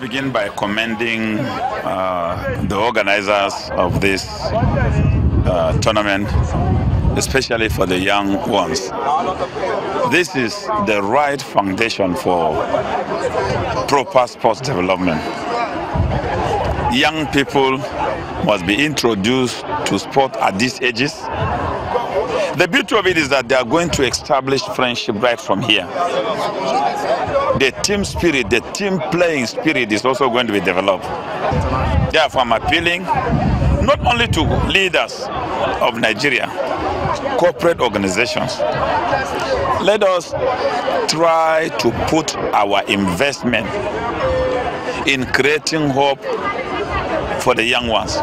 begin by commending uh, the organizers of this uh, tournament, especially for the young ones. This is the right foundation for proper sports development. Young people must be introduced to sport at these ages. The beauty of it is that they are going to establish friendship right from here. The team spirit, the team playing spirit is also going to be developed. Therefore, I'm appealing not only to leaders of Nigeria, corporate organizations. Let us try to put our investment in creating hope for the young ones.